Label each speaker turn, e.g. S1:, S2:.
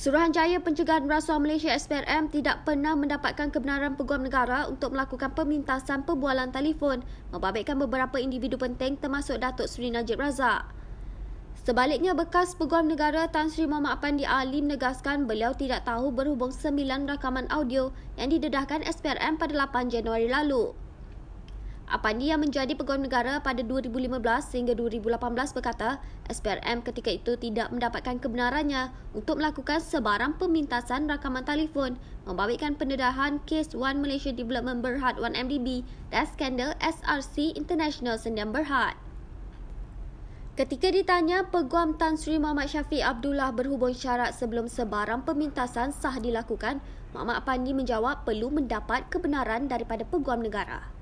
S1: Suruhanjaya Pencegahan Rasuah Malaysia SPRM tidak pernah mendapatkan kebenaran peguam negara untuk melakukan pemintasan perbualan telefon membabitkan beberapa individu penting termasuk Datuk Seri Najib Razak. Sebaliknya, bekas peguam negara Tan Sri Muhammad Apandi Ali menegaskan beliau tidak tahu berhubung sembilan rakaman audio yang didedahkan SPRM pada 8 Januari lalu. Apandi yang menjadi peguam negara pada 2015 hingga 2018 berkata SPRM ketika itu tidak mendapatkan kebenarannya untuk melakukan sebarang pemintasan rakaman telefon membabitkan pendedahan kes One Malaysia Development Berhad 1MDB dan skandal SRC International Sendian Berhad. Ketika ditanya Peguam Tan Sri Muhammad Syafiq Abdullah berhubung syarat sebelum sebarang pemintasan sah dilakukan, Muhammad Apandi menjawab perlu mendapat kebenaran daripada Peguam Negara.